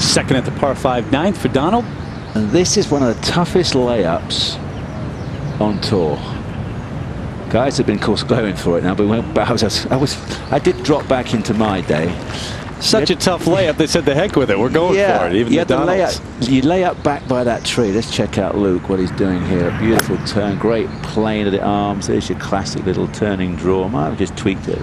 Second at the par 5 ninth for Donald. And this is one of the toughest layups on tour. Guys have been, of course, going for it now, but I was, I was, I did drop back into my day. Such a tough layup. They said the heck with it. We're going yeah, for it. Even you the lay up, you lay up back by that tree. Let's check out Luke, what he's doing here. A beautiful turn, great plane of the arms. There's your classic little turning draw. Might have just tweaked it.